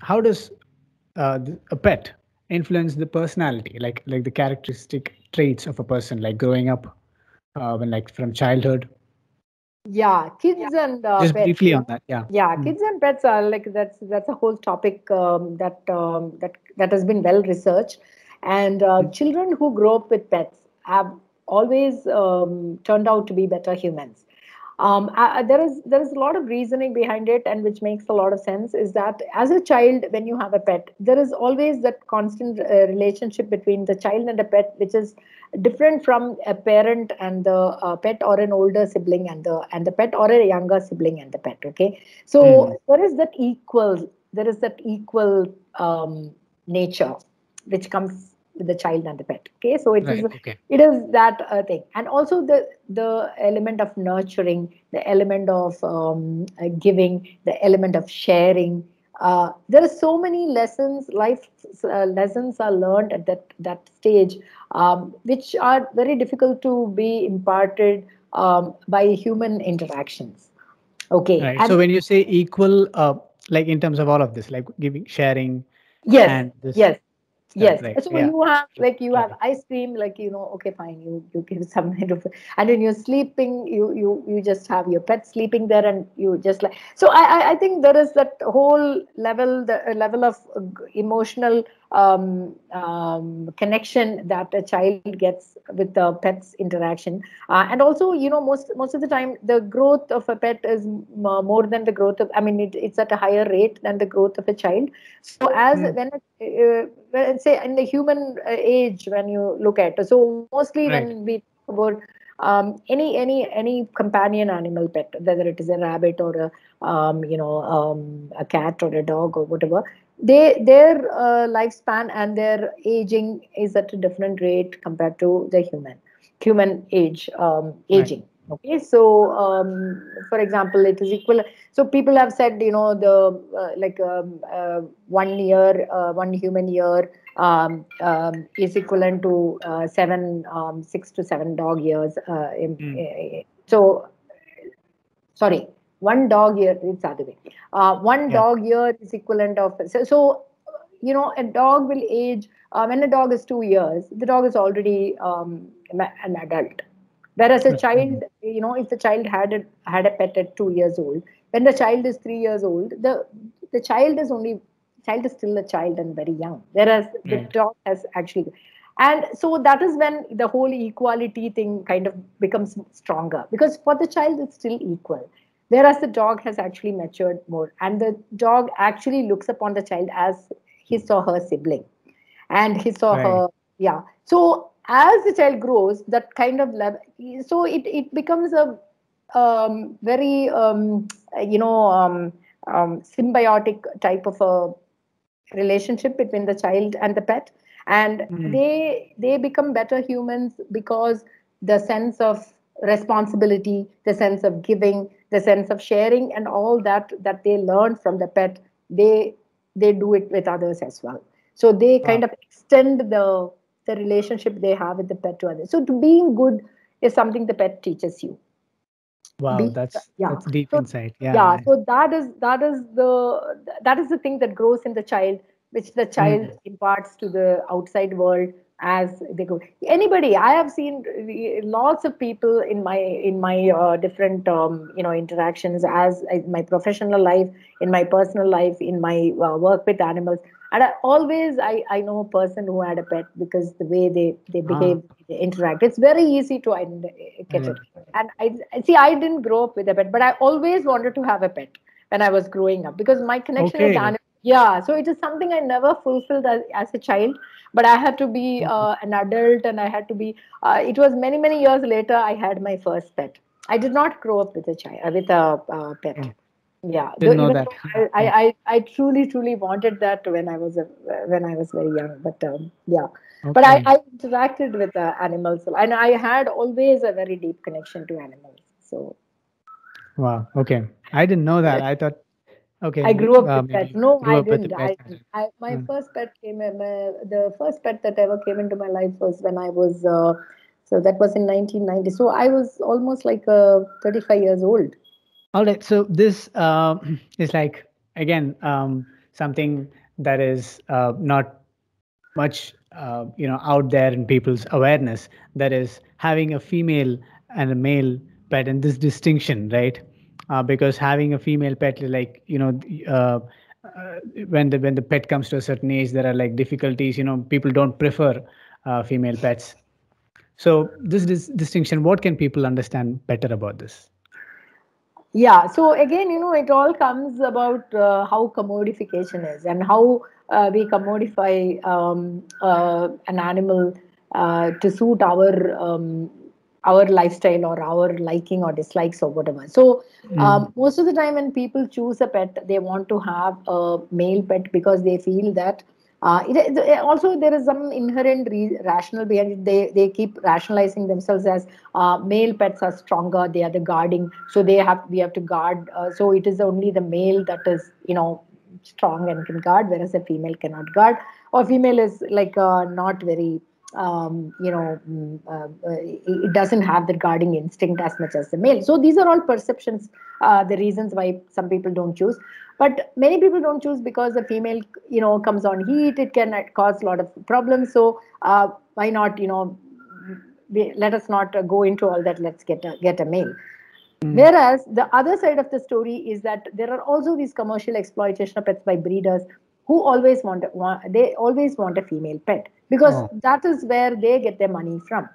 how does uh, a pet influence the personality, like like the characteristic traits of a person, like growing up, uh, when like from childhood? Yeah, kids yeah. and uh, just pets, briefly on that. Yeah. Yeah, mm. kids and pets are like that's that's a whole topic um, that um, that that has been well researched, and uh, mm. children who grow up with pets have always um, turned out to be better humans um, I, there is there is a lot of reasoning behind it and which makes a lot of sense is that as a child when you have a pet there is always that constant uh, relationship between the child and the pet which is different from a parent and the uh, pet or an older sibling and the and the pet or a younger sibling and the pet okay so mm. there is that equal there is that equal um, nature which comes with the child and the pet okay so it right, is okay. it is that uh, thing and also the the element of nurturing the element of um, uh, giving the element of sharing uh, there are so many lessons life uh, lessons are learned at that that stage um, which are very difficult to be imparted um, by human interactions okay right. so when you say equal uh, like in terms of all of this like giving sharing yes yes yes like, so yeah. you have like you have ice cream like you know okay fine you you give some kind of and when you're sleeping you you you just have your pet sleeping there and you just like so i i think there is that whole level the uh, level of uh, emotional um, um, connection that a child gets with the pet's interaction uh, and also you know most most of the time the growth of a pet is more than the growth of i mean it, it's at a higher rate than the growth of a child so as mm. when uh, when say in the human uh, age when you look at so mostly right. when we talk about um, any any any companion animal pet whether it is a rabbit or a um, you know um, a cat or a dog or whatever they their uh, lifespan and their aging is at a different rate compared to the human human age um, aging right. okay so um, for example it is equal so people have said you know the uh, like um, uh, one year uh, one human year um, um, is equivalent to uh, seven um, six to seven dog years in, mm. so sorry one dog year it's other way. Uh, one yeah. dog year is equivalent of so, so, you know a dog will age uh, when a dog is two years the dog is already um, an adult. Whereas a child you know if the child had a had a pet at two years old when the child is three years old the the child is only child is still a child and very young whereas the dog has actually and so that is when the whole equality thing kind of becomes stronger because for the child it's still equal whereas the dog has actually matured more and the dog actually looks upon the child as his or her sibling and his or right. her yeah so as the child grows that kind of love so it, it becomes a um, very um, you know um, um, symbiotic type of a relationship between the child and the pet and mm. they they become better humans because the sense of responsibility the sense of giving the sense of sharing and all that that they learn from the pet they they do it with others as well. So they kind of extend the the relationship they have with the pet to others. So to being good is something the pet teaches you. Wow Be, that's yeah. that's deep so, insight. Yeah, yeah. so that is that is the that is the thing that grows in the child which the child mm. imparts to the outside world as they go anybody i have seen lots of people in my in my uh, different um, you know interactions as my professional life in my personal life in my uh, work with animals and I, always I, I know a person who had a pet because the way they they ah. behave ah. they interact it's very easy to catch it and i see i didn't grow up with a pet but i always wanted to have a pet when i was growing up because my connection okay. with animals yeah so it is something i never fulfilled as, as a child but i had to be uh, an adult and i had to be uh, it was many many years later i had my first pet. I did not grow up with a child uh, with a uh, pet. Mm. yeah didn't know that. I, I i truly truly wanted that when i was a, when i was very young but um, yeah. Okay. but I, I interacted with uh, animals and i had always a very deep connection to animals so. Wow okay. I didn't know that. I thought Okay. I grew up uh, with pets. No, I didn't. I, I, my hmm. first pet came. In, my, the first pet that ever came into my life was when I was. Uh, so that was in 1990. So I was almost like uh, 35 years old. All right. So this uh, is like again um, something that is uh, not much uh, you know out there in people's awareness that is having a female and a male pet and this distinction right uh, because having a female pet like you know uh, uh, when the when the pet comes to a certain age there are like difficulties you know people don't prefer uh, female pets. So this, this distinction what can people understand better about this? Yeah so again you know it all comes about uh, how commodification is and how uh, we commodify um, uh, an animal uh, to suit our um, our lifestyle or our liking or dislikes or whatever so mm. most of the time when people choose a pet they want to have a male pet because they feel that uh, it, it, also, there is some inherent re- rational behind it. They they keep rationalizing themselves as uh, male pets are stronger. They are the guarding, so they have we have to guard. Uh, so it is only the male that is you know strong and can guard, whereas a female cannot guard. Or female is like uh, not very um, you know, mm, uh, uh, it doesn't have the guarding instinct as much as the male. So these are all perceptions, uh, the reasons why some people don't choose. But many people don't choose because the female, you know, comes on heat. It can cause a lot of problems. So uh, why not, you know, we, let us not go into all that. Let's get a, get a male. Mm. Whereas the other side of the story is that there are also these commercial exploitation of pets by breeders who always want, want they always want a female pet because oh. that is where they get their money from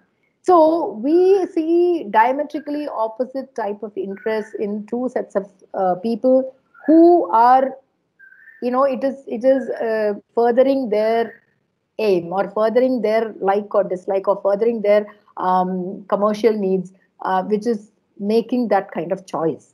so we see diametrically opposite type of interest in two sets of uh, people who are you know it is it is uh, furthering their aim or furthering their like or dislike or furthering their um, commercial needs uh, which is making that kind of choice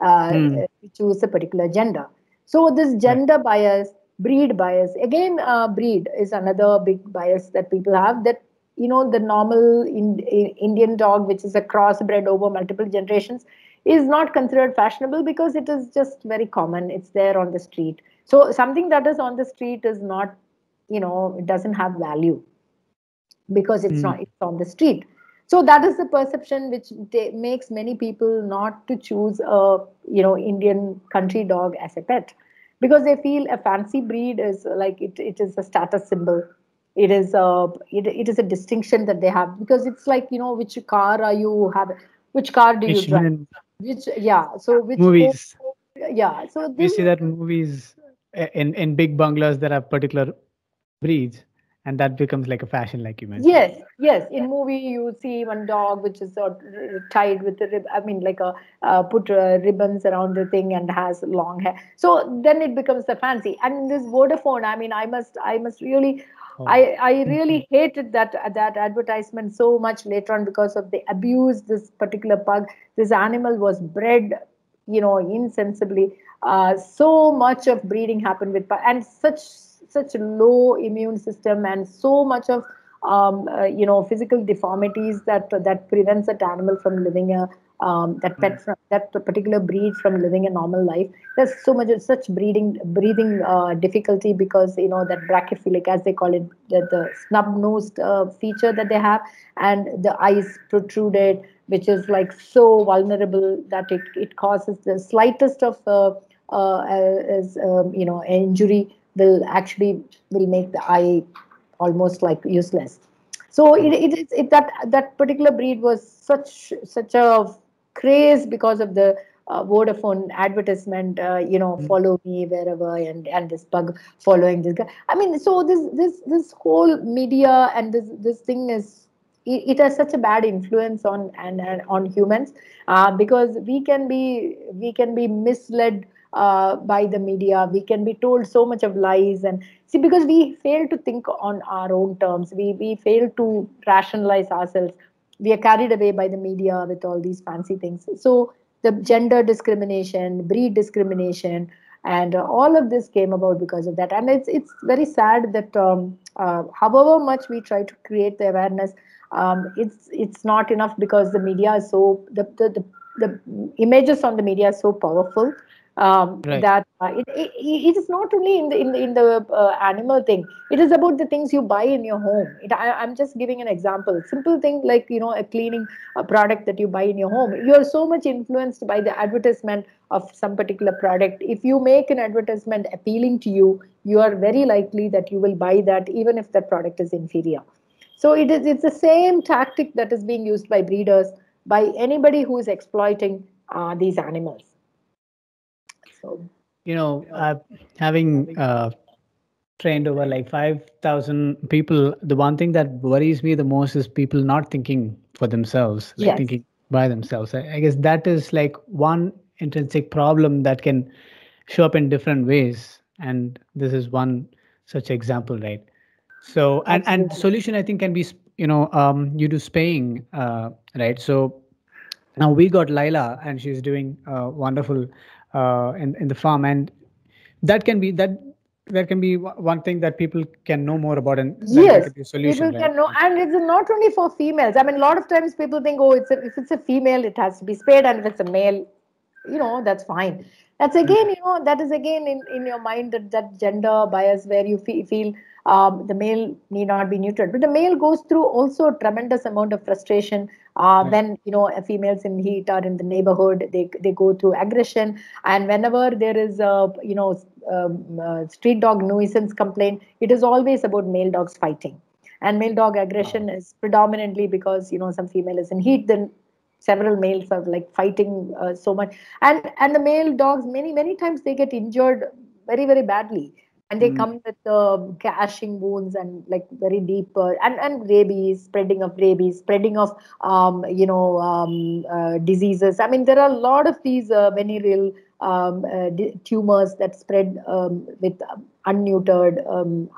mm. to choose a particular gender so this gender bias breed bias. Again uh, breed is another big bias that people have that you know the normal in, in indian dog which is a crossbred over multiple generations is not considered fashionable because it is just very common. It's there on the street. So something that is on the street is not you know it doesn't have value because it's mm. not it's on the street. So that is the perception which makes many people not to choose a you know indian country dog as a pet because they feel a fancy breed is uh, like it, it is a status symbol. It is a it, it is a distinction that they have. Because it's like you know which car are you have which car do you drive? which yeah so which movies. yeah so you see that movies eh, in in big bungalows there are particular breeds and that becomes like a fashion like you mentioned. Yes yes. In movie you see one dog which is sort of tied with the rib i mean like a uh, put uh, ribbons around the thing and has long hair. So then it becomes the fancy. And this vodafone i mean i must i must really oh. I, I really hated that that advertisement so much later on because of the abuse this particular pug this animal was bred you know insensibly. Uh, so much of breeding happened with and such such a low immune system and so much of um, uh, you know physical deformities that that prevents that animal from living a um, that pet hmm. from that particular breed from living a normal life. There's so much such breeding breathing uh, difficulty because you know that brachycephalic as they call it the, the snub nosed uh, feature that they have and the eyes protruded which is like so vulnerable that it, it causes the slightest of uh, uh as um, you know injury will actually will make the eye almost like useless. So it, it, it, it that that particular breed was such such a craze because of the uh, Vodafone advertisement, uh, you know, mm-hmm. follow me wherever, and and this pug following this guy. I mean, so this this this whole media and this this thing is it, it has such a bad influence on and, and on humans uh, because we can be we can be misled uh, by the media. We can be told so much of lies and see because we fail to think on our own terms. We we fail to rationalize ourselves. We are carried away by the media with all these fancy things. So the gender discrimination, breed discrimination, and uh, all of this came about because of that. And it's it's very sad that um, uh, however much we try to create the awareness, um, it's it's not enough because the media is so the, the the the images on the media are so powerful um, right. that uh, it, it, it is not only in the in the, in the uh, animal thing. It is about the things you buy in your home. It, I, am just giving an example. Simple thing like you know a cleaning a product that you buy in your home. You are so much influenced by the advertisement of some particular product. If you make an advertisement appealing to you you are very likely that you will buy that even if that product is inferior. So it is it's the same tactic that is being used by breeders by anybody who is exploiting uh, these animals you know, uh, having uh, trained over like 5,000 people, the one thing that worries me the most is people not thinking for themselves, like yes. thinking by themselves. I, I guess that is like one intrinsic problem that can show up in different ways. And this is one such example, right? So, and, and solution I think can be, you know, um, you do spaying, uh, right? So now we got Laila and she's doing uh, wonderful uh, in in the farm, and that can be that there can be one thing that people can know more about and yes solution, people right? can know. And it's not only for females. I mean a lot of times people think oh it's a, if it's a female it has to be spayed. And if it's a male you know that's fine. That's again you know that is again in, in your mind that that gender bias where you feel, feel um, the male need not be neutered. But the male goes through also a tremendous amount of frustration. Uh, when you know females in heat are in the neighborhood. They, they go through aggression. And whenever there is a you know um, uh, street dog nuisance complaint it is always about male dogs fighting. And male dog aggression wow. is predominantly because you know some female is in heat then several males are like fighting uh, so much. And and the male dogs many many times they get injured very very badly and they mm. come with uh, gashing wounds and like very deep uh, and and rabies spreading of rabies spreading of um, you know um, uh, diseases. I mean there are a lot of these uh, venereal um, uh, tumors that spread um, with unneutered um,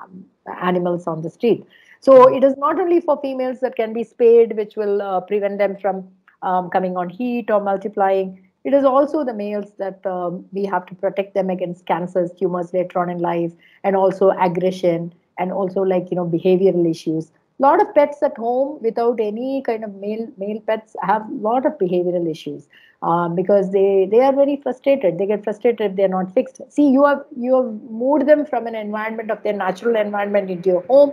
animals on the street. So it is not only for females that can be spayed which will uh, prevent them from um, coming on heat or multiplying it is also the males that um, we have to protect them against cancers, tumors later on in life, and also aggression, and also like you know behavioral issues. A lot of pets at home without any kind of male male pets have a lot of behavioral issues um, because they they are very frustrated. They get frustrated if they are not fixed. See, you have you have moved them from an environment of their natural environment into your home,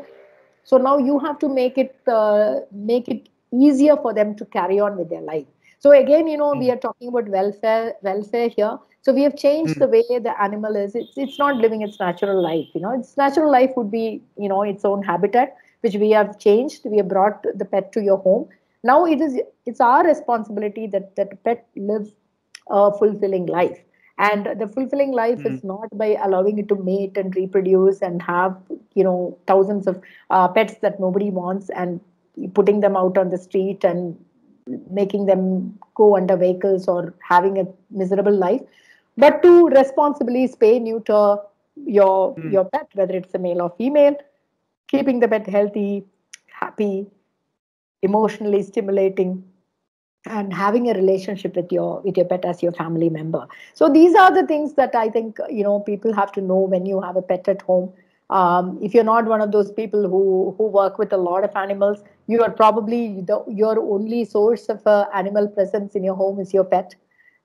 so now you have to make it uh, make it easier for them to carry on with their life so again, you know, we hmm. are talking about welfare, welfare here. So we have changed the way the animal is. It's it's not living its natural life. You know, its natural life would be, you know, its own habitat, which we have changed. We have brought the pet to your home. Now it is it's our responsibility that that pet lives a fulfilling life. And the fulfilling life mm. is not by allowing it to mate and reproduce and have, you know, thousands of uh, pets that nobody wants and putting them out on the street and making them go under vehicles or having a miserable life, but to responsibly spay, neuter your mm. your pet, whether it's a male or female, keeping the pet healthy, happy, emotionally stimulating, and having a relationship with your with your pet as your family member. So these are the things that I think you know people have to know when you have a pet at home. Um, if you're not one of those people who who work with a lot of animals, you are probably the, your only source of uh, animal presence in your home is your pet,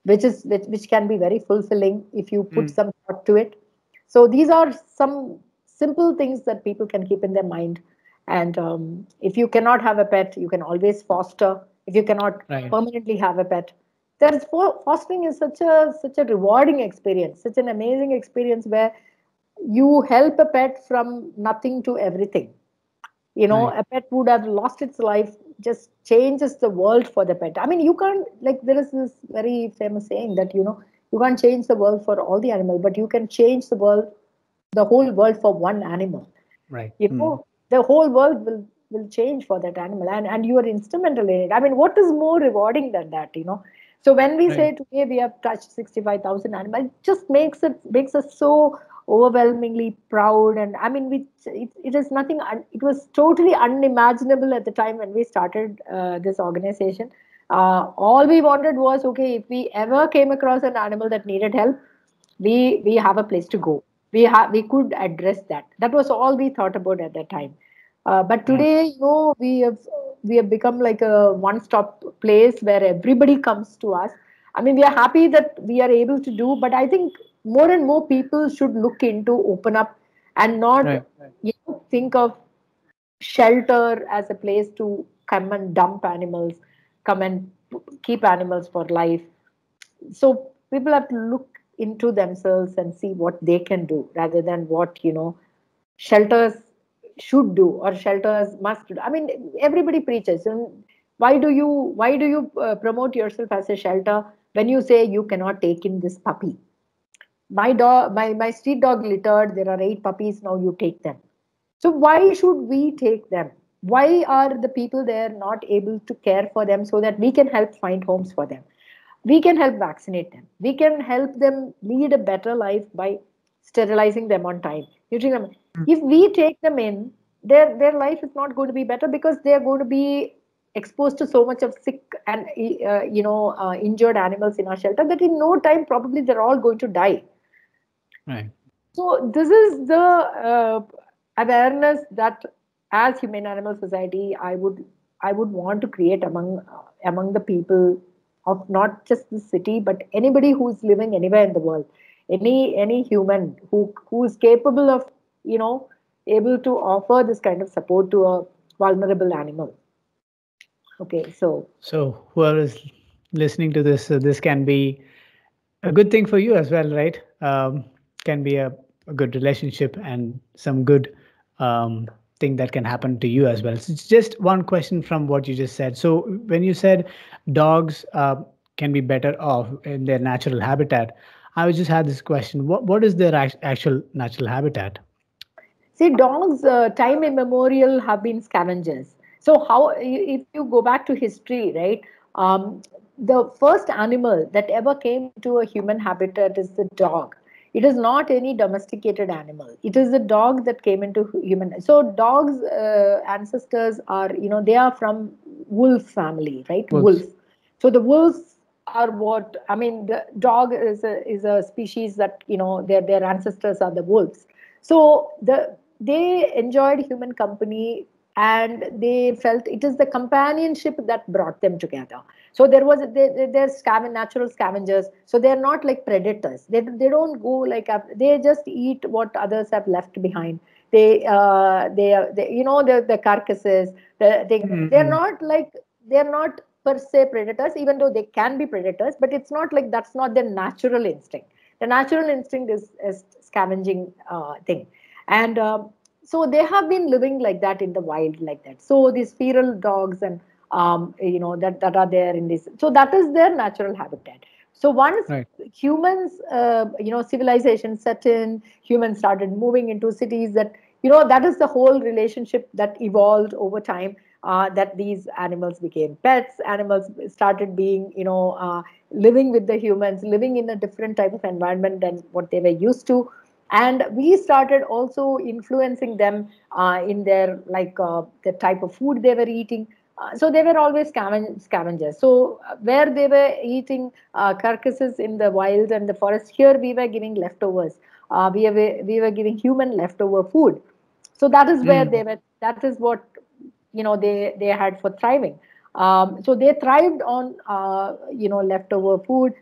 which is which, which can be very fulfilling if you put mm. some thought to it. So these are some simple things that people can keep in their mind. And um, if you cannot have a pet, you can always foster. If you cannot right. permanently have a pet, there is fostering is such a such a rewarding experience, such an amazing experience where you help a pet from nothing to everything you know right. a pet would have lost its life just changes the world for the pet i mean you can't like there is this very famous saying that you know you can't change the world for all the animal but you can change the world the whole world for one animal right you know mm. the whole world will will change for that animal and and you are instrumental in it i mean what is more rewarding than that you know so when we right. say today we have touched 65000 animals it just makes it makes us so overwhelmingly proud and i mean we it, it is nothing it was totally unimaginable at the time when we started uh, this organization. Uh, all we wanted was okay if we ever came across an animal that needed help we we have a place to go. We have we could address that. That was all we thought about at that time. Uh, but hmm. today you know we have we have become like a one stop place where everybody comes to us. I mean, we are happy that we are able to do, but I think more and more people should look into open up and not right, right. you know think of shelter as a place to come and dump animals, come and keep animals for life. So people have to look into themselves and see what they can do rather than what you know shelters should do or shelters must do. I mean, everybody preaches. And why do you why do you uh, promote yourself as a shelter when you say you cannot take in this puppy? My dog, my my street dog littered. There are eight puppies. Now you take them. So why should we take them? Why are the people there not able to care for them so that we can help find homes for them? We can help vaccinate them. We can help them lead a better life by sterilizing them on time. them. Hmm. If we take them in, their their life is not going to be better because they are going to be exposed to so much of sick and uh, you know uh, injured animals in our shelter that in no time probably they're all going to die. Right. So this is the uh, awareness that as humane animal society i would i would want to create among uh, among the people of not just the city but anybody who's living anywhere in the world. Any any human who who is capable of you know able to offer this kind of support to a vulnerable animal. Okay so. So whoever is listening to this uh, this can be a good thing for you as well right? Um, can be a, a good relationship and some good um, thing that can happen to you as well. So it's just one question from what you just said. So when you said dogs uh, can be better off in their natural habitat, I just had this question: What what is their actual natural habitat? See, dogs, uh, time immemorial, have been scavengers. So how, if you go back to history, right? Um, the first animal that ever came to a human habitat is the dog it is not any domesticated animal. It is the dog that came into human. So dogs uh, ancestors are you know they are from wolf family right? Wolves. wolf. So the wolves are what i mean the dog is a is a species that you know their their ancestors are the wolves. So the they enjoyed human company and they felt it is the companionship that brought them together so there was they, they're scaven, natural scavengers. So they're not like predators. They, they don't go like they just eat what others have left behind. They uh, they, they you know the, the carcasses the, they, mm-hmm. they're not like they're not per se predators even though they can be predators but it's not like that's not their natural instinct. The natural instinct is, is scavenging uh, thing. And um, so they have been living like that in the wild like that. So these feral dogs and um, you know that that are there in this. So that is their natural habitat. So once right. humans uh, you know civilization set in humans started moving into cities that you know that is the whole relationship that evolved over time uh, that these animals became pets animals started being you know uh, living with the humans living in a different type of environment than what they were used to. And we started also influencing them uh, in their like uh, the type of food they were eating uh, so they were always scavengers. So uh, where they were eating uh, carcasses in the wild and the forest here we were giving leftovers. Uh, we were we were giving human leftover food. So that is where mm. they were that is what you know they they had for thriving. Um, so they thrived on you know leftover food.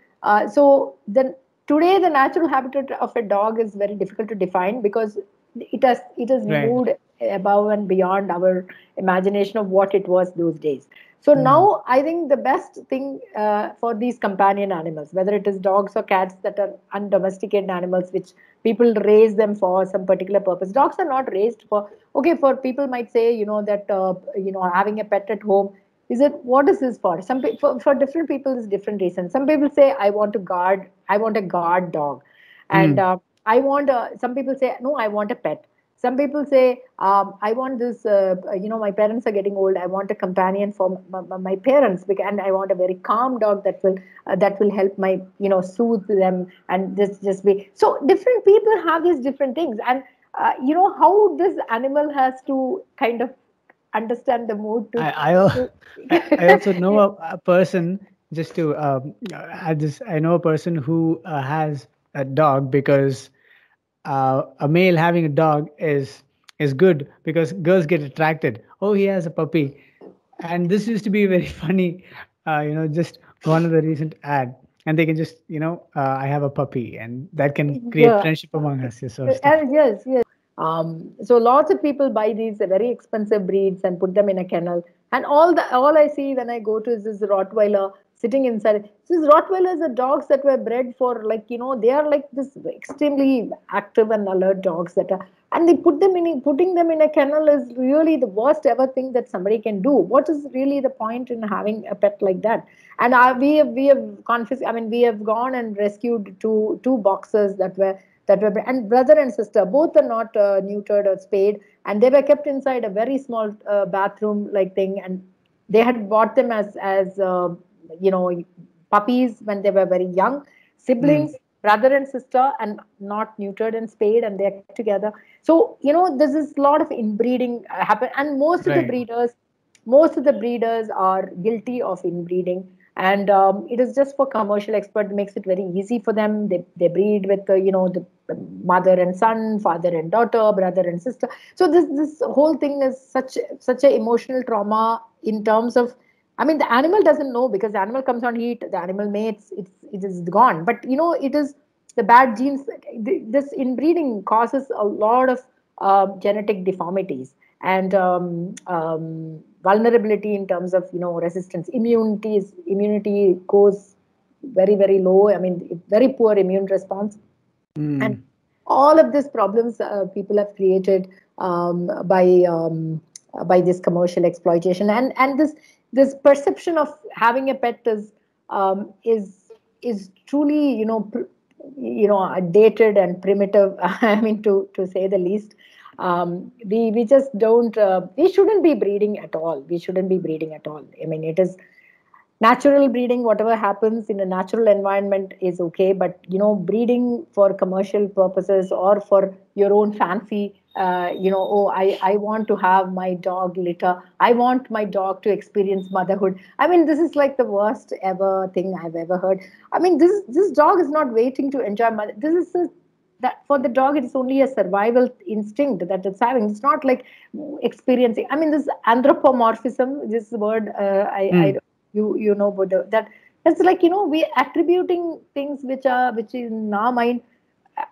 So then today the natural habitat of a dog is very difficult to define because it has it has right. moved above and beyond our imagination of what it was those days so mm. now i think the best thing uh, for these companion animals whether it is dogs or cats that are undomesticated animals which people raise them for some particular purpose dogs are not raised for okay for people might say you know that uh, you know having a pet at home is it what is this for some for, for different people is different reasons some people say i want to guard i want a guard dog and mm. uh, i want a, some people say no i want a pet some people say um, i want this uh, you know my parents are getting old i want a companion for my, my parents and i want a very calm dog that will uh, that will help my you know soothe them and just just be so different people have these different things and uh, you know how this animal has to kind of understand the mood to. I, I, I also know a, a, person just to um, add this. I know a person who uh, has a dog because uh, a male having a dog is is good because girls get attracted. Oh, he has a puppy, and this used to be very funny. Uh, you know, just one of the recent ad. and they can just you know uh, i have a puppy and that can create yeah. friendship among us yes yes yes um, so lots of people buy these very expensive breeds and put them in a kennel and all the all i see when i go to is this rottweiler sitting inside. These rottweilers are dogs that were bred for like you know they are like this extremely active and alert dogs that are and they put them in putting them in a kennel is really the worst ever thing that somebody can do. What is really the point in having a pet like that? And we have we have confis- i mean we have gone and rescued two two boxers that were that were and brother and sister both are not uh, neutered or spayed and they were kept inside a very small uh, bathroom like thing and they had bought them as as uh, you know puppies when they were very young siblings mm. brother and sister and not neutered and spayed and they're together so you know this is a lot of inbreeding happen and most right. of the breeders most of the breeders are guilty of inbreeding and um, it is just for commercial expert makes it very easy for them they, they breed with the you know the, the, mother and son father and daughter brother and sister so this this whole thing is such such a emotional trauma in terms of i mean the animal doesn't know because the animal comes on heat the animal mates it's it is gone. But you know it is the bad genes this inbreeding causes a lot of uh, genetic deformities and um, um, vulnerability in terms of you know resistance. Immunity is immunity goes very very low. I mean very poor immune response. Mm. and all of these problems uh, people have created um, by um, by this commercial exploitation. And and this this perception of having a pet is um, is is truly you know pr- you know dated and primitive i mean to to say the least. Um, we we just don't uh, we shouldn't be breeding at all. We shouldn't be breeding at all. I mean it is natural breeding. Whatever happens in a natural environment is okay. But you know breeding for commercial purposes or for your own fancy uh, you know oh i i want to have my dog litter. I want my dog to experience motherhood. I mean this is like the worst ever thing i've ever heard. I mean this this dog is not waiting to enjoy mother this is a that for the dog it's only a survival instinct that it's having. It's not like experiencing i mean this anthropomorphism this word uh, I, mm. I you you know but that it's like you know we attributing things which are which is in our mind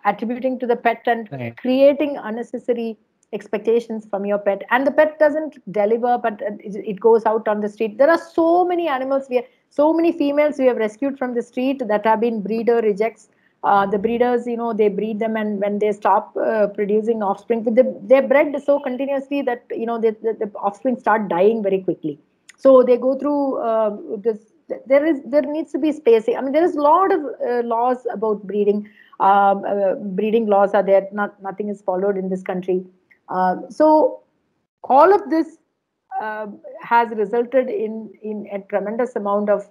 attributing to the pet and right. creating unnecessary expectations from your pet and the pet doesn't deliver but it goes out on the street there are so many animals we have, so many females we have rescued from the street that have been breeder rejects uh, the breeders, you know, they breed them, and when they stop uh, producing offspring, they, they're bred so continuously that you know they, the, the offspring start dying very quickly. So they go through uh, this. There is there needs to be spacing. I mean, there is a lot of uh, laws about breeding. Um, uh, breeding laws are there. Not nothing is followed in this country. so all of this has resulted in in a tremendous amount of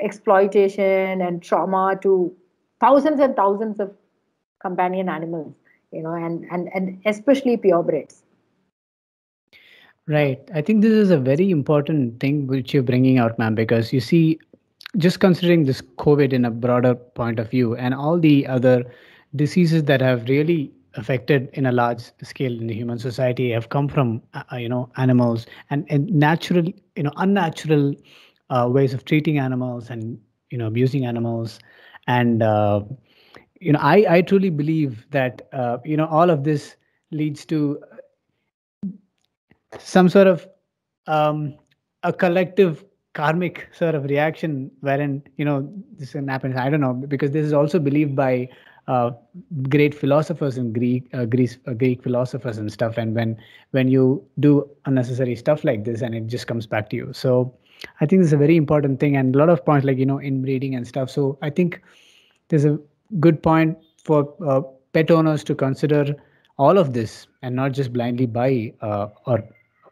exploitation and trauma to thousands and thousands of companion animals you know and and and especially purebreds right. I think this is a very important thing which you're bringing out ma'am because you see just considering this covid in a broader point of view and all the other diseases that have really affected in a large scale in the human society have come from uh, you know animals and, and natural you know unnatural uh, ways of treating animals and you know abusing animals. And uh, you know i i truly believe that uh, you know all of this leads to some sort of um, a collective karmic sort of reaction wherein you know this can happen. I don't know because this is also believed by uh, great philosophers in greek uh, greece uh, greek philosophers and stuff. And when when you do unnecessary stuff like this and it just comes back to you. So I think this is a very important thing and a lot of points like, you know, inbreeding and stuff. So I think there's a good point for uh, pet owners to consider all of this and not just blindly buy uh, or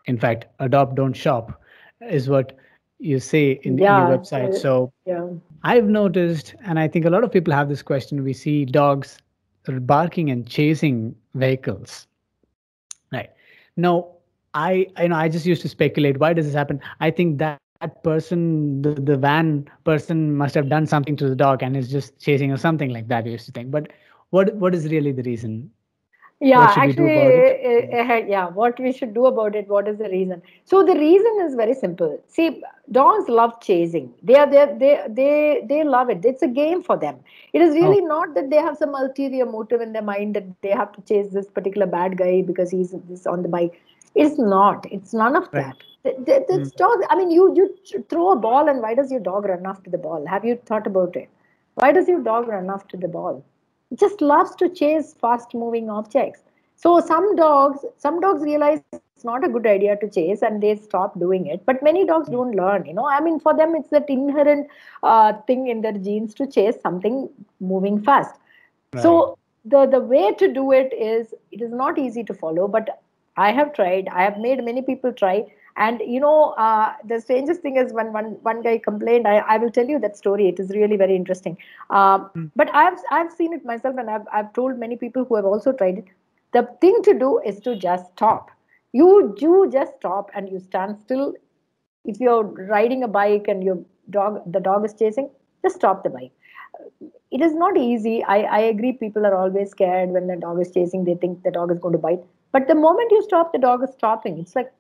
in fact adopt don't shop is what you say in, yeah, in your website so yeah. i've noticed and i think a lot of people have this question we see dogs barking and chasing vehicles right now i you know i just used to speculate why does this happen i think that that person, the, the van person must have done something to the dog and is just chasing or something like that. We used to think, but what what is really the reason? Yeah actually uh, uh, yeah what we should do about it what is the reason? So the reason is very simple. See dogs love chasing. They are they they they, they love it. It's a game for them. It is really oh. not that they have some ulterior motive in their mind that they have to chase this particular bad guy because he's this on the bike. It's not. It's none of right. that. The, the, mm. dog i mean you you throw a ball and why does your dog run after the ball? Have you thought about it? Why does your dog run after the ball just loves to chase fast moving objects. So some dogs, some dogs realize it's not a good idea to chase and they stop doing it. But many dogs don't learn, you know. I mean, for them, it's that inherent uh, thing in their genes to chase something moving fast. Right. So the the way to do it is it is not easy to follow, but I have tried. I have made many people try. And you know, uh, the strangest thing is when one one guy complained. I, I will tell you that story. It is really very interesting. mm. But I've I've seen it myself, and I've I've told many people who have also tried it. The thing to do is to just stop. You you just stop and you stand still. If you're riding a bike and your dog the dog is chasing, just stop the bike. It is not easy. I, I agree. People are always scared when the dog is chasing. They think the dog is going to bite. But the moment you stop, the dog is stopping. It's like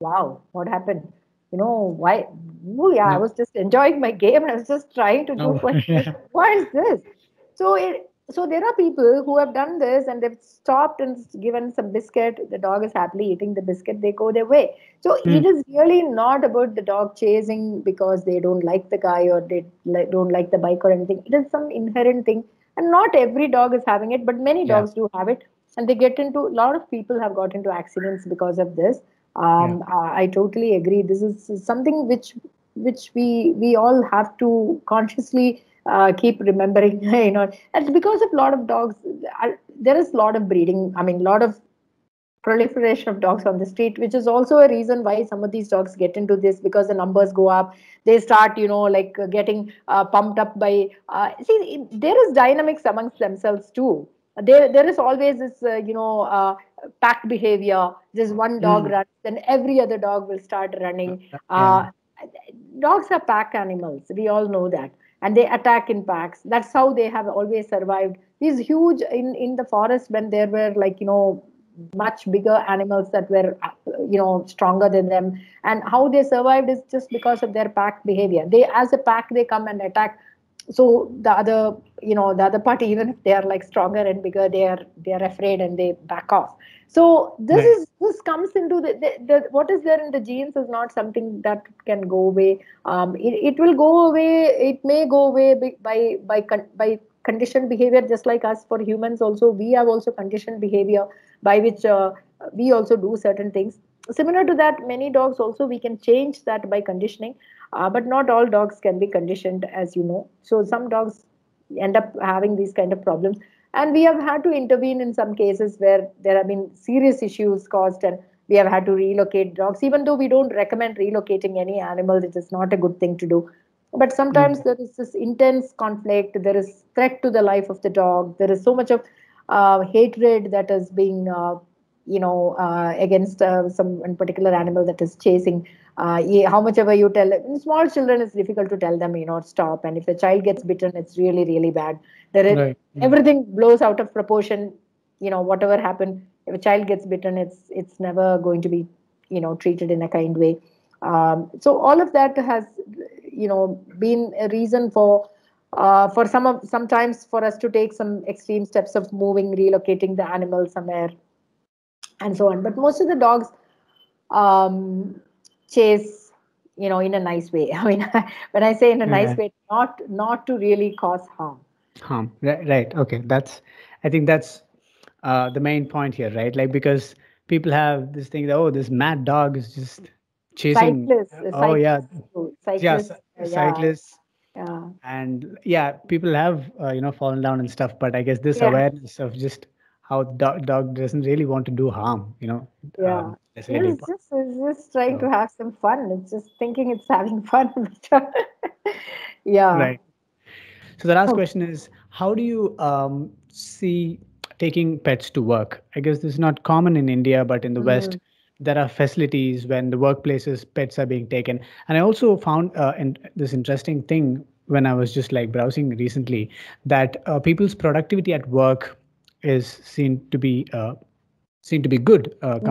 wow, what happened? You know, why? Oh, yeah, I was just enjoying my game. I was just trying to do oh, what, yeah. what is this? So it, so there are people who have done this and they've stopped and given some biscuit. The dog is happily eating the biscuit. They go their way. So mm. it is really not about the dog chasing because they don't like the guy or they don't like the bike or anything. It is some inherent thing, and not every dog is having it, but many dogs yeah. do have it. And they get into a lot of people have got into accidents because of this um, yeah. I, I totally agree. This is something which which we we all have to consciously uh, keep remembering you know. And because of a lot of dogs uh, there is a lot of breeding i mean a lot of proliferation of dogs on the street which is also a reason why some of these dogs get into this because the numbers go up. They start you know like getting uh, pumped up by uh, see there is dynamics amongst themselves too there there is always this uh, you know uh, pack behavior. There's one dog mm. runs then every other dog will start running. Uh, dogs are pack animals. We all know that. And they attack in packs. That's how they have always survived. These huge in in the forest when there were like you know much bigger animals that were you know stronger than them. And how they survived is just because of their pack behavior. They as a pack they come and attack so the other you know the other party even if they are like stronger and bigger they are they are afraid and they back off. So this right. is this comes into the, the, the, what is there in the genes is not something that can go away. Um, it, it will go away it may go away by by by, by conditioned behavior just like us. For humans also we have also conditioned behavior by which uh, we also do certain things. Similar to that many dogs also we can change that by conditioning uh, but not all dogs can be conditioned as you know. So some dogs end up having these kind of problems. And we have had to intervene in some cases where there have been serious issues caused and we have had to relocate dogs even though we don't recommend relocating any animals it is not a good thing to do. But sometimes mm-hmm. there is this intense conflict there is threat to the life of the dog there is so much of uh, hatred that is being uh, you know uh, against uh, some particular animal that is chasing uh, how much ever you tell small children it's difficult to tell them you know stop. And if the child gets bitten it's really really bad. There is right. everything blows out of proportion you know whatever happened. If a child gets bitten it's it's never going to be you know treated in a kind way. Um, so all of that has you know been a reason for uh, for some of sometimes for us to take some extreme steps of moving relocating the animal somewhere and so on. But most of the dogs um, chase you know in a nice way. I mean when i say in a nice way not not to really cause harm. Harm right, right. okay. That's i think that's uh, the main point here right? Like because people have this thing that oh this mad dog is just chasing cyclists, oh yeah. cyclists, yeah, cyclists. Yeah. And yeah people have uh, you know fallen down and stuff but i guess this yeah. awareness of just how dog, dog doesn't really want to do harm you know? Yeah. Um, it's, really it's just it's just trying so. to have some fun it's just thinking it's having fun yeah right so the last oh. question is how do you um, see taking pets to work i guess this is not common in india but in the mm. west there are facilities when the workplaces pets are being taken and i also found uh, in, this interesting thing when i was just like browsing recently that uh, people's productivity at work is seen to be uh, seen to be good uh, mm.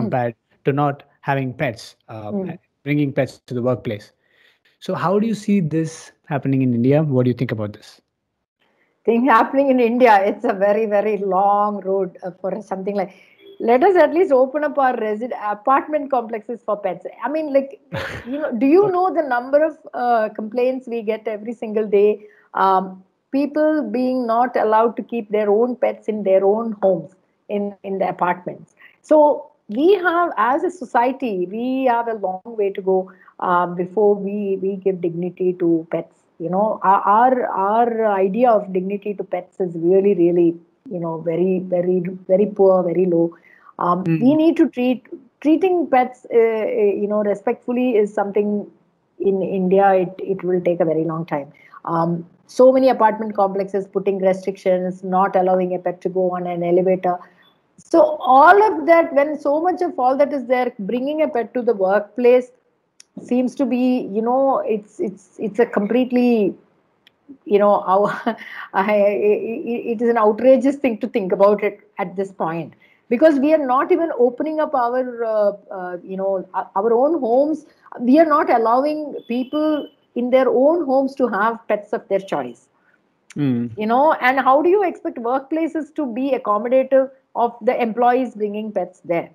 To not having pets, mm. bringing pets to the workplace. So, how do you see this happening in India? What do you think about this? Thing happening in India, it's a very very long road uh, for something like let us at least open up our resident apartment complexes for pets i mean like you know do you know the number of uh, complaints we get every single day um, people being not allowed to keep their own pets in their own homes in in the apartments so we have as a society we have a long way to go uh, before we we give dignity to pets you know our our idea of dignity to pets is really really you know very very very poor very low um, mm. We need to treat treating pets, uh, uh, you know, respectfully is something in India. It it will take a very long time. Um, so many apartment complexes putting restrictions, not allowing a pet to go on an elevator. So all of that, when so much of all that is there, bringing a pet to the workplace seems to be, you know, it's it's it's a completely you know our I, it is an outrageous thing to think about it at this point. Because we are not even opening up our uh, uh, you know our own homes. We are not allowing people in their own homes to have pets of their choice. Mm. you know and how do you expect workplaces to be accommodative of the employees bringing pets there.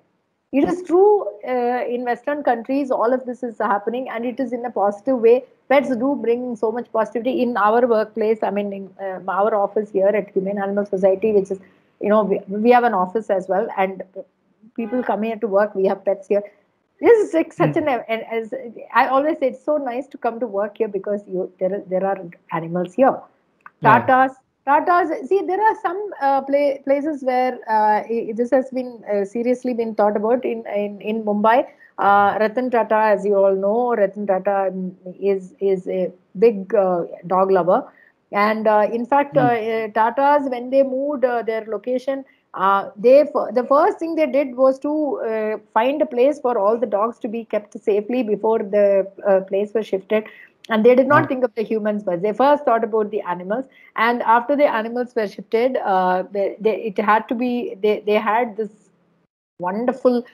It is true uh, in western countries all of this is happening and it is in a positive way. Pets do bring so much positivity in our workplace i mean in uh, our office here at humane animal society which is you know we, we have an office as well and people come here to work we have pets here. This is like such an as i always say it's so nice to come to work here because you there there are animals here. Tatas. Tatas see there are some uh, play, places where uh, this has been uh, seriously been thought about in in, in mumbai. Uh, Ratan Tata, as you all know, Ratan Tata is is a big uh, dog lover. And uh, in fact, mm. Tata's when they moved uh, their location, uh, they the first thing they did was to uh, find a place for all the dogs to be kept safely before the uh, place was shifted and they did not mm. think of the humans first. they first thought about the animals. And after the animals were shifted uh, they, they, it had to be they, they had this wonderful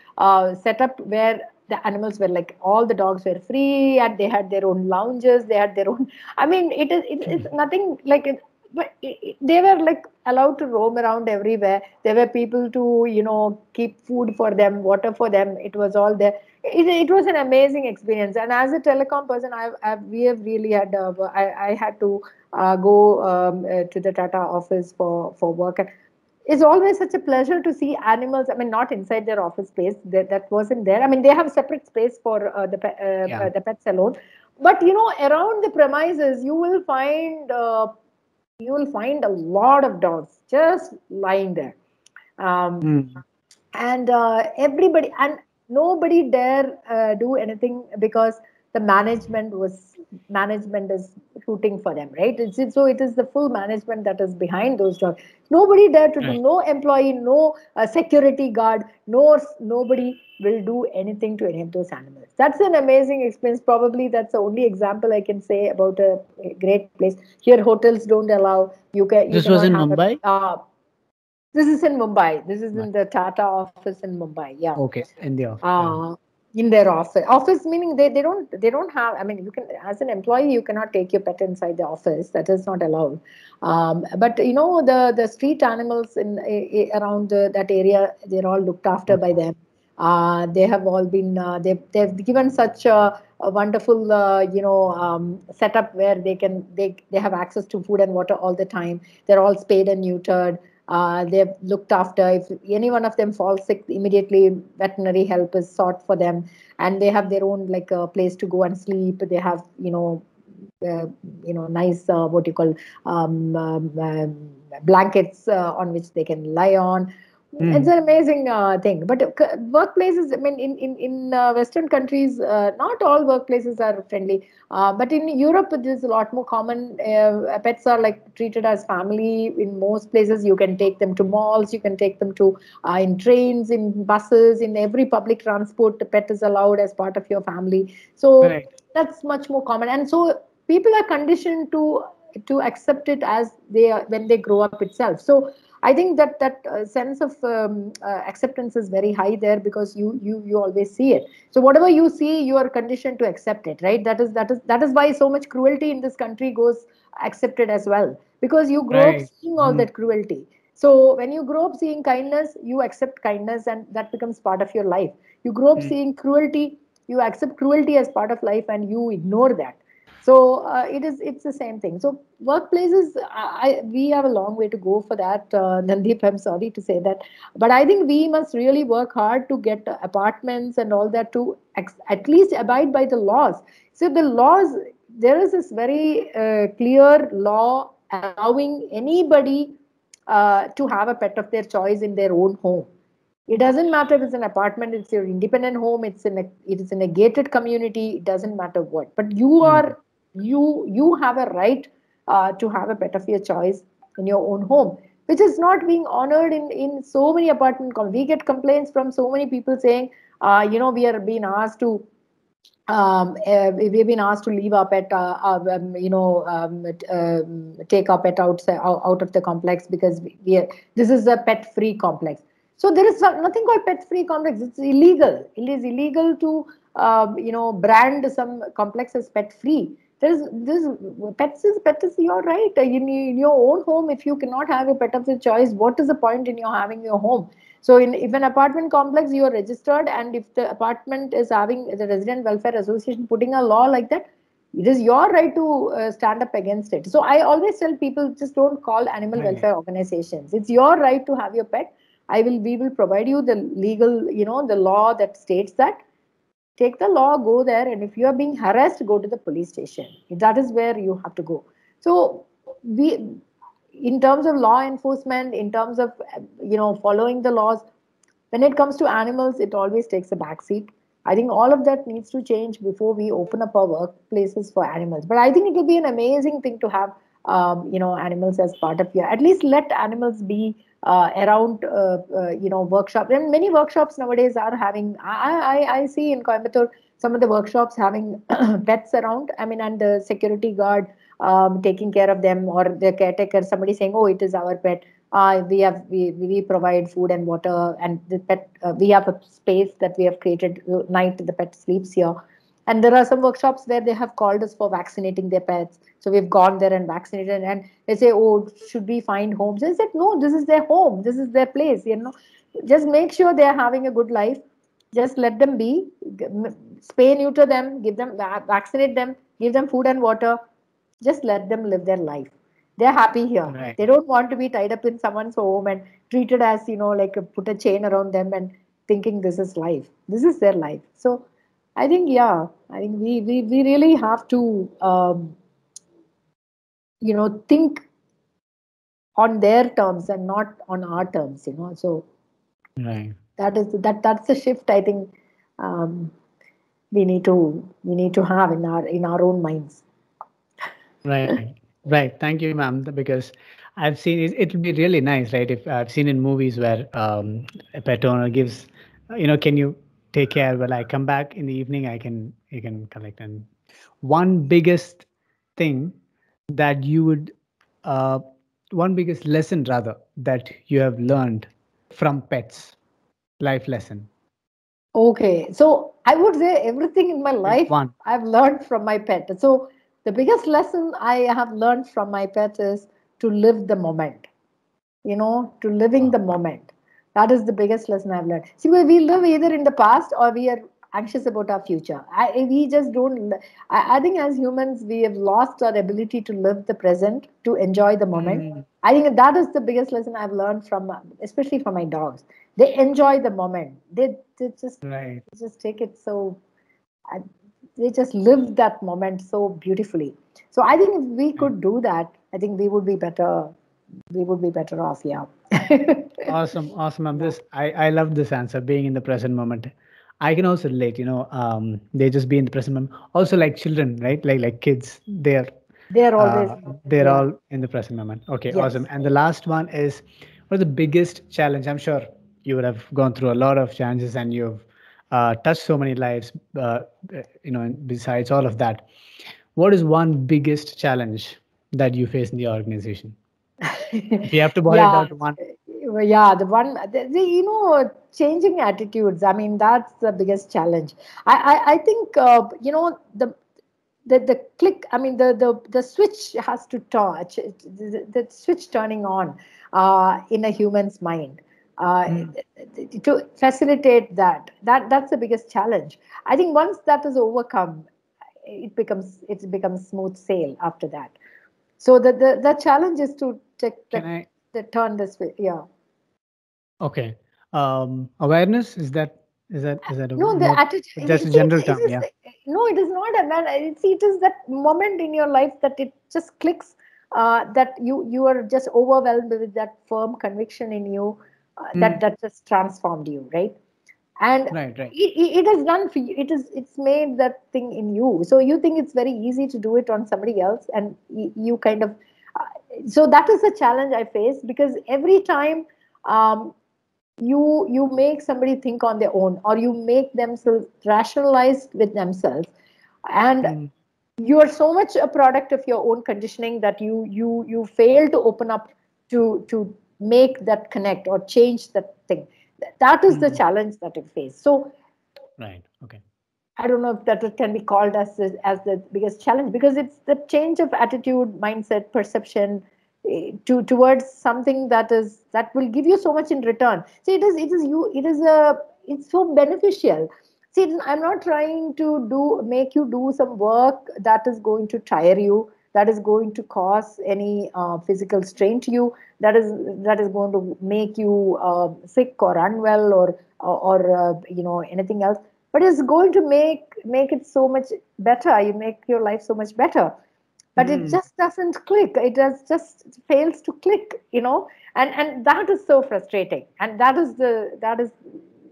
setup where the animals were like all the dogs were free and they had their own lounges they had their own i mean it is it, it's nothing like it, but they were like allowed to roam around everywhere. There were people to you know keep food for them water for them. It was all there it, it was an amazing experience and as a telecom person i I've we have really had uh, I, I had to uh, go um, uh, to the tata office for for work and it's always such a pleasure to see animals. I mean, not inside their office space that, that wasn't there. I mean, they have separate space for uh, the uh, yeah. uh, the pet salon, but you know, around the premises, you will find uh, you will find a lot of dogs just lying there, um, mm. and uh, everybody and nobody dare uh, do anything because the management was management is rooting for them, right? It's, so it is the full management that is behind those jobs. Nobody dare to do, no employee, no uh, security guard, no nobody will do anything to any of those animals. That's an amazing experience. Probably that's the only example I can say about a, great place. Here, hotels don't allow you can. You this was in Mumbai. A, uh, this is in Mumbai. This is in the Tata office in Mumbai. Yeah. Okay, in the office. Uh, in their office office meaning they, they don't they don't have i mean you can as an employee you cannot take your pet inside the office that is not allowed um, but you know the the street animals in around the, that area they're all looked after by them uh, they have all been uh, they've, they've given such a, a wonderful uh, you know um, setup where they can they they have access to food and water all the time they're all spayed and neutered uh, they've looked after. If any one of them falls sick, immediately veterinary help is sought for them, and they have their own like a uh, place to go and sleep. They have you know, uh, you know, nice uh, what you call um, um, um blankets uh, on which they can lie on. Mm. It's an amazing uh, thing. But uh, workplaces, I mean, in in in uh, Western countries, uh, not all workplaces are friendly. Uh, but in Europe, it is a lot more common. Uh, pets are like treated as family. In most places, you can take them to malls. You can take them to in trains, in buses, in every public transport. The pet is allowed as part of your family. So right. that's much more common. And so people are conditioned to to accept it as they are when they grow up itself. So I think that that uh, sense of um, uh, acceptance is very high there because you you you always see it. So whatever you see, you are conditioned to accept it, right? That is that is that is why so much cruelty in this country goes accepted as well because you grow right. up seeing all mm. that cruelty. So when you grow up seeing kindness, you accept kindness, and that becomes part of your life. You grow up mm. seeing cruelty, you accept cruelty as part of life, and you ignore that so uh, it is it's the same thing. So workplaces I, we have a long way to go for that uh, nandeep i'm sorry to say that. But i think we must really work hard to get apartments and all that to ex- at least abide by the laws. So the laws there is this very uh, clear law allowing anybody uh, to have a pet of their choice in their own home. It doesn't matter if it's an apartment it's your independent home it's in a it is in a gated community it doesn't matter what. But you mm. are you you have a right uh, to have a pet of your choice in your own home which is not being honored in in so many apartment com- we get complaints from so many people saying uh, you know we are being asked to um, uh, we've been asked to leave our pet, uh, um, you know, um, um, take our pet out, out of the complex because we, we are, this is a pet-free complex. So there is nothing called pet-free complex. It's illegal. It is illegal to, uh, you know, brand some complex as pet-free there's this pets is pet is your right. In, in your own home if you cannot have a pet of your choice what is the point in your having your home? So in if an apartment complex you are registered and if the apartment is having the resident welfare association putting a law like that it is your right to uh, stand up against it. So i always tell people just don't call animal right. welfare organizations. It's your right to have your pet. I will we will provide you the legal you know the law that states that take the law, go there, and if you are being harassed, go to the police station. That is where you have to go. So we, in terms of law enforcement, in terms of you know following the laws, when it comes to animals, it always takes a backseat. I think all of that needs to change before we open up our workplaces for animals. But I think it will be an amazing thing to have um, you know animals as part of your. At least let animals be uh, around uh, uh, you know workshops and many workshops nowadays are having I, I i see in coimbatore some of the workshops having pets around. I mean and the security guard um, taking care of them or the caretaker somebody saying oh it is our pet. Uh, we have we, we provide food and water and the pet uh, we have a space that we have created night the pet sleeps here and there are some workshops where they have called us for vaccinating their pets so we've gone there and vaccinated, and they say, "Oh, should we find homes?" I said, "No, this is their home. This is their place. You know, just make sure they are having a good life. Just let them be. Spay, neuter them. Give them vaccinate them. Give them food and water. Just let them live their life. They're happy here. Right. They don't want to be tied up in someone's home and treated as you know, like put a chain around them and thinking this is life. This is their life. So." I think yeah, I think we we, we really have to um, you know think on their terms and not on our terms you know so right. that is that that's the shift i think um, we need to we need to have in our in our own minds. Right right. Thank you ma'am because i've seen it it'll be really nice right if i've seen in movies where um, a pet owner gives you know can you take care. When i come back in the evening i can you can collect. And one biggest thing that you would uh, one biggest lesson rather that you have learned from pets life lesson. Okay. So i would say everything in my life one. i've learned from my pet. So the biggest lesson i have learned from my pet is to live the moment. You know to living the moment that is the biggest lesson i've learned see we live either in the past or we are anxious about our future. I, we just don't. I, I, think as humans, we have lost our ability to live the present, to enjoy the moment. Mm. I think that is the biggest lesson I've learned from, especially from my dogs. They enjoy the moment. They, they just right. just take it so. They just live that moment so beautifully. So I think if we could do that, I think we would be better. We would be better off. Yeah. awesome, awesome. I'm this. I I love this answer. Being in the present moment I can also relate. You know, um, they just be in the present moment. Also, like children, right? Like like kids, they're they're always uh, they're yeah. all in the present moment. Okay, yes. awesome. And the last one is what is the biggest challenge? I'm sure you would have gone through a lot of challenges and you've uh, touched so many lives. Uh, you know, besides all of that, what is one biggest challenge that you face in the organization? You have to boil yeah. it down to one yeah the one the, the, you know changing attitudes i mean that's the biggest challenge i i, I think uh, you know the the, the click i mean the the, the switch has to touch the, the switch turning on uh, in a human's mind uh, mm. to facilitate that that that's the biggest challenge i think once that is overcome it becomes it becomes smooth sail after that so the the, the challenge is to take the, the turn this way yeah okay um awareness is that is that is that a, no the attitude that's a general term yeah no it is not a man it's it is that moment in your life that it just clicks uh, that you you are just overwhelmed with that firm conviction in you uh, mm. that that just transformed you right and right, right. It, it is done for you it is it's made that thing in you so you think it's very easy to do it on somebody else and you, kind of so that is the challenge i face because every time um, you you make somebody think on their own or you make themselves rationalize with themselves and mm. you are so much a product of your own conditioning that you you you fail to open up to to make that connect or change that thing that is mm. the hmm. challenge that you face so right okay i don't know if that can be called as as the biggest challenge because it's the change of attitude mindset perception to towards something that is that will give you so much in return. See it is it is you it is a it's so beneficial. See i'm not trying to do make you do some work that is going to tire you that is going to cause any uh, physical strain to you that is that is going to make you uh, sick or unwell or or, or uh, you know anything else but it's going to make make it so much better. You make your life so much better. But mm. it hmm. just doesn't click. It does just fails to click you know? And and that is so frustrating. And that is the that is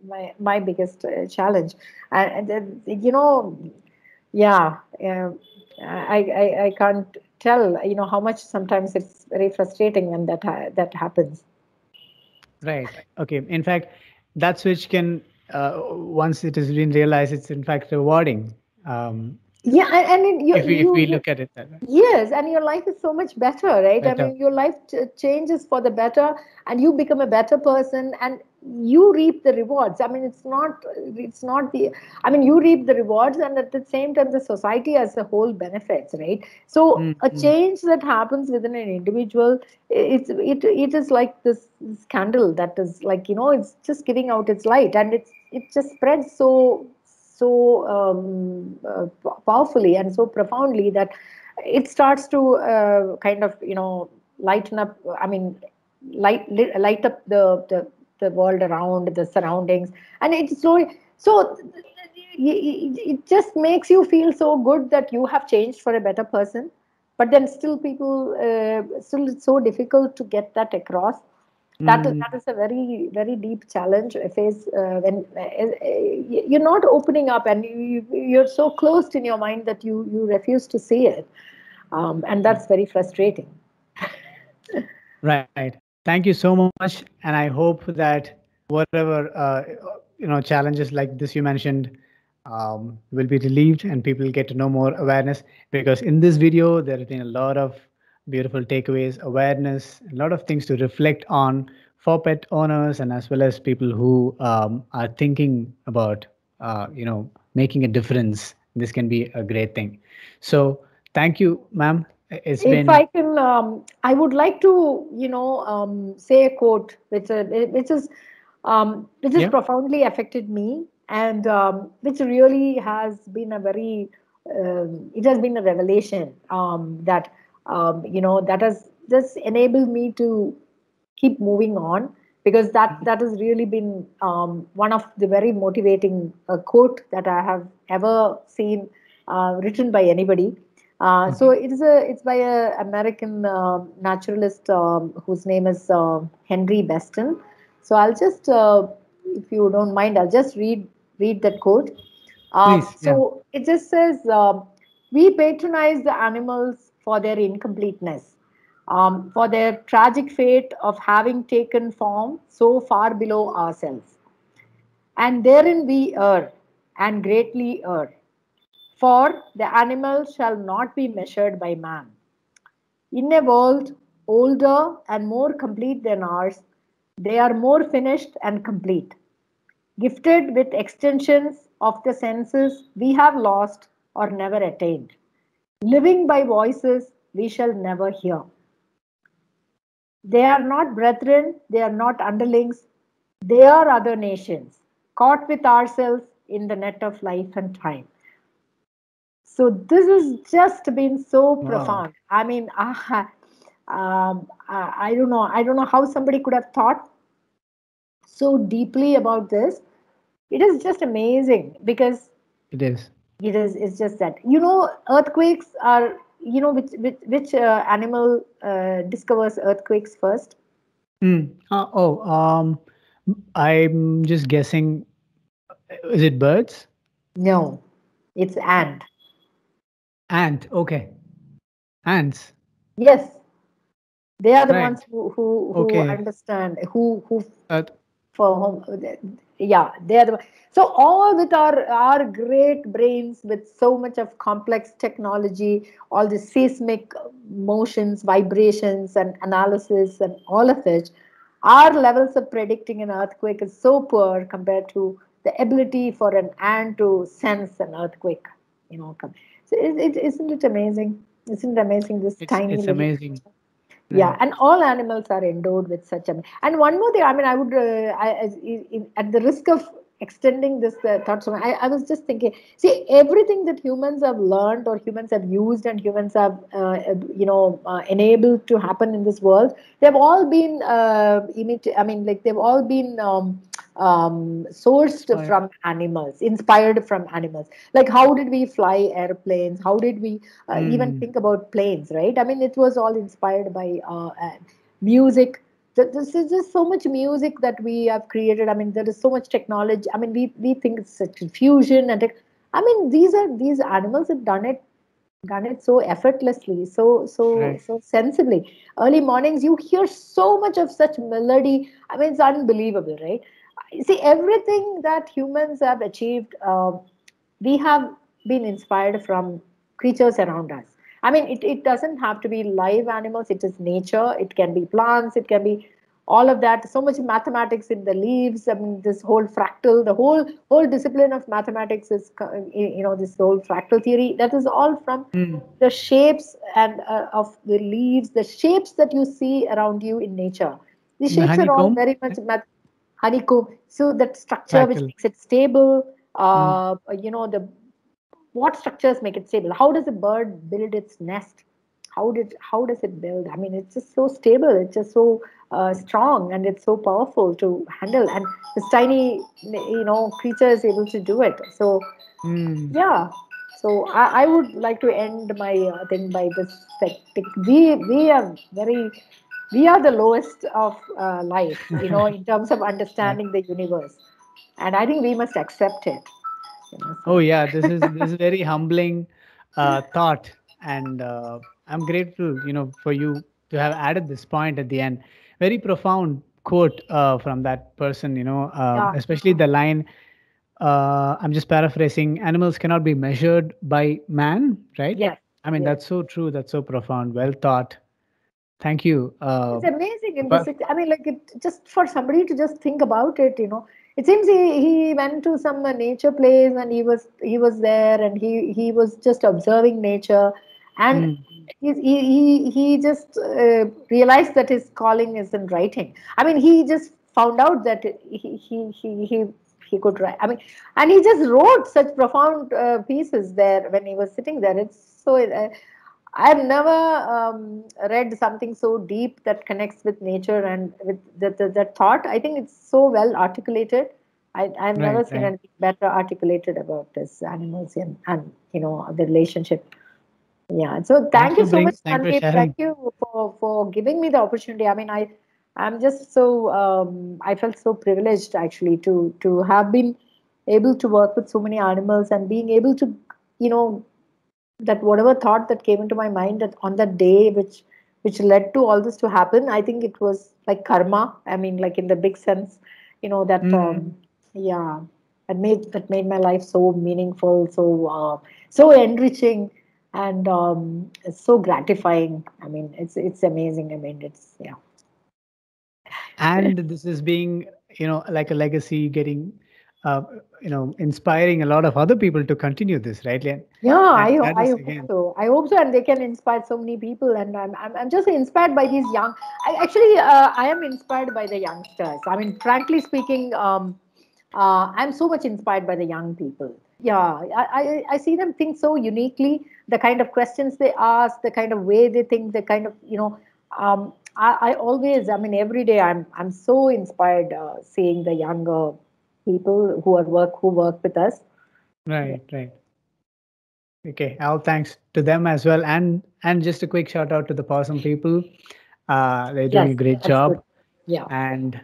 my my biggest uh, challenge. And, and uh, you know yeah uh, I, I i can't tell you know how much sometimes it's very frustrating when that ha- that happens. Right. Okay. In fact that switch can uh, once it has been realized it's in fact rewarding. Um, yeah and, and you, if, we, you, if we look at it that way. Yes and your life is so much better right? Better. i mean your life changes for the better and you become a better person and you reap the rewards. I mean it's not it's not the i mean you reap the rewards and at the same time the society as a whole benefits right? So mm-hmm. a change that happens within an individual it's it it is like this, this candle that is like you know it's just giving out its light and it's it just spreads so so um, uh, powerfully and so profoundly that it starts to uh, kind of you know lighten up i mean light light up the, the the world around the surroundings. And it's slowly so it just makes you feel so good that you have changed for a better person. But then still people uh, still it's so difficult to get that across that mm. is, that is a very very deep challenge I face uh, when uh, uh you're not opening up and you, you're so closed in your mind that you you refuse to see it. Um, and that's very frustrating. Right. Thank you so much. And i hope that whatever uh, you know challenges like this you mentioned um, will be relieved and people get to know more awareness. Because in this video there has been a lot of beautiful takeaways, awareness, a lot of things to reflect on for pet owners and as well as people who um, are thinking about, uh, you know, making a difference. This can be a great thing. So thank you, ma'am. It's if been... I can, um, I would like to, you know, um, say a quote which, uh, which is, um, which has yeah. profoundly affected me and um, which really has been a very, uh, it has been a revelation um, that um, you know that has just enabled me to keep moving on because that mm-hmm. that has really been um, one of the very motivating uh, quote that I have ever seen uh, written by anybody. Uh, mm-hmm. So it is a it's by a American uh, naturalist um, whose name is uh, Henry Beston. So I'll just, uh, if you don't mind, I'll just read read that quote. Please, so yeah. it just says, "We patronize the animals for their incompleteness, um, for their tragic fate of having taken form so far below ourselves. And therein we err, and greatly err. For the animals shall not be measured by man. In a world older and more complete than ours, They are more finished and complete. Gifted with extensions of the senses we have lost or never attained. Living by voices we shall never hear. They are not brethren, they are not underlings, they are other nations, caught with ourselves in the net of life and time. So this has just been so wow. profound. I mean, uh, um, I, I don't know. I don't know how somebody could have thought so deeply about this. It is just amazing because it is. It is. It's just that you know earthquakes are. You know which which which uh, animal uh, discovers earthquakes first? Mm. Uh, oh, um, I'm just guessing. Is it birds? No, it's ant. Ant. Okay. Ants. Yes they are the right. ones who who, who okay. understand who who uh, for whom yeah they are the so all with our our great brains with so much of complex technology all the seismic motions vibrations and analysis and all of it. Our levels of predicting an earthquake is so poor compared to the ability for an ant to sense an earthquake you know so it, it, isn't it amazing? Isn't it amazing this it's, tiny it's amazing yeah and all animals are endowed with such a and one more thing i mean i would uh, I, I, at the risk of extending this uh, thought so I, I was just thinking see everything that humans have learned or humans have used and humans have uh, you know uh, enabled to happen in this world they've all been uh, imit- i mean like they've all been um, um, sourced right. from animals inspired from animals like how did we fly airplanes how did we mm. even hmm. think about planes right i mean it was all inspired by uh, music this is just so much music that we have created. I mean, there is so much technology. I mean, we we think it's such a confusion and I mean, these are these animals have done it done it so effortlessly, so so right. so sensibly. Early mornings, you hear so much of such melody. I mean, it's unbelievable, right? See, everything that humans have achieved, uh, we have been inspired from creatures around us. I mean, it, it doesn't have to be live animals. It is nature. It can be plants. It can be all of that. So much mathematics in the leaves. I mean, this whole fractal, the whole whole discipline of mathematics is, you know, this whole fractal theory. That is all from mm. the shapes and uh, of the leaves, the shapes that you see around you in nature. The shapes the are all very much math- honeycomb. So that structure which makes it stable. Uh, mm. You know, the what structures make it stable? How does a bird build its nest? How did how does it build? I mean it's just so stable it's just so uh, strong and it's so powerful to handle and this tiny you know creature is able to do it. So mm. yeah. So I, I, would like to end my uh, thing by this we we are very we are the lowest of uh, life you know in terms of understanding the universe. And i think we must accept it Oh yeah, this is this is very humbling uh, thought, and uh, I'm grateful, you know, for you to have added this point at the end. Very profound quote uh, from that person, you know, uh, yeah. especially the line. Uh, I'm just paraphrasing. Animals cannot be measured by man, right? Yeah. I mean, that's so true. That's so profound. Well thought. Thank you. Uh, it's amazing. In but, this, I mean, like it just for somebody to just think about it, you know, it seems he, he went to some nature place and he was he was there and he he was just observing nature and mm. he, he he just uh, realized that his calling is in writing i mean he just found out that he he he, he he could write. I mean, and he just wrote such profound uh, pieces there when he was sitting there. It's so. Uh, I've never um, read something so deep that connects with nature and with the, the, the thought. I think it's so well articulated. I, have right, never seen right. anything better articulated about this animals and, and you know the relationship. Yeah. So thank you so much, Nandeep. Thank you for, for giving me the opportunity. I mean, I I'm just so um, I felt so privileged actually to to have been able to work with so many animals and being able to you know that whatever thought that came into my mind that on that day which which led to all this to happen i think it was like karma. I mean like in the big sense you know that mm. um, yeah that made that made my life so meaningful so uh, so enriching and um, so gratifying. I mean it's it's amazing. I mean it's yeah. And this is being you know like a legacy getting uh, you know inspiring a lot of other people to continue this right? Yeah i, I hope again... so. I hope so and they can inspire so many people and i'm i'm, I'm just inspired by these young I, actually uh, i am inspired by the youngsters. I mean frankly speaking um, uh, i'm so much inspired by the young people. Yeah I, I i see them think so uniquely the kind of questions they ask the kind of way they think the kind of you know um, I, I always i mean every day i'm i'm so inspired uh, seeing the younger people who are work who work with us. Right, right. Okay, all thanks to them as well, and and just a quick shout out to the Possum people. Uh, they're doing yes, a great job. Good. Yeah. And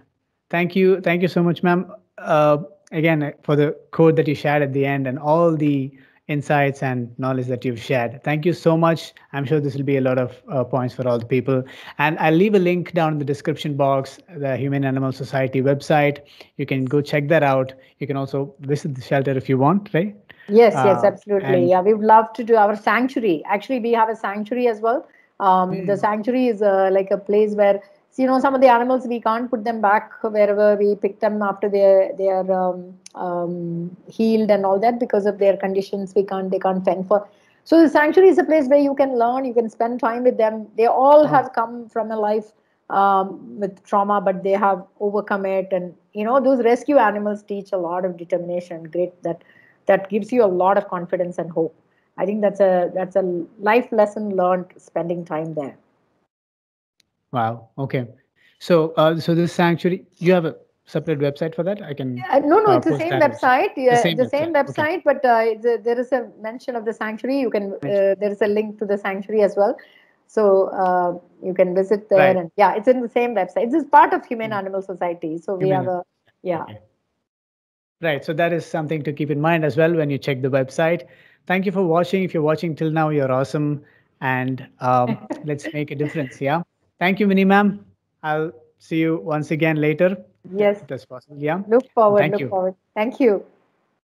thank you, thank you so much, ma'am. Uh, again for the code that you shared at the end and all the insights and knowledge that you've shared. Thank you so much. I'm sure this will be a lot of uh, points for all the people. And I'll leave a link down in the description box, the Humane Animal Society website. You can go check that out. You can also visit the shelter if you want, right? Yes, uh, yes, absolutely. Yeah, we would love to do our sanctuary. Actually, we have a sanctuary as well. Um, mm. The sanctuary is uh, like a place where so, you know some of the animals we can't put them back wherever we pick them after they they are um, um, healed and all that because of their conditions we can't they can't fend for. So the sanctuary is a place where you can learn you can spend time with them. They all have come from a life um, with trauma but they have overcome it. And you know those rescue animals teach a lot of determination great that that gives you a lot of confidence and hope. I think that's a that's a life lesson learned spending time there Wow. Okay. So, uh, so this sanctuary, you have a separate website for that? I can. Uh, no, no, uh, it's the same website. Yeah, the same, the same website, website okay. but uh, there is a mention of the sanctuary. You can. Uh, there is a link to the sanctuary as well, so uh, you can visit there. Right. And yeah, it's in the same website. This is part of Humane mm-hmm. Animal Society. So we Humane. have a yeah. Okay. Right. So that is something to keep in mind as well when you check the website. Thank you for watching. If you're watching till now, you're awesome. And um, let's make a difference. Yeah. Thank you, Mini ma'am. I'll see you once again later. Yes. That's possible. Yeah. Look forward. Thank look you. forward. Thank you.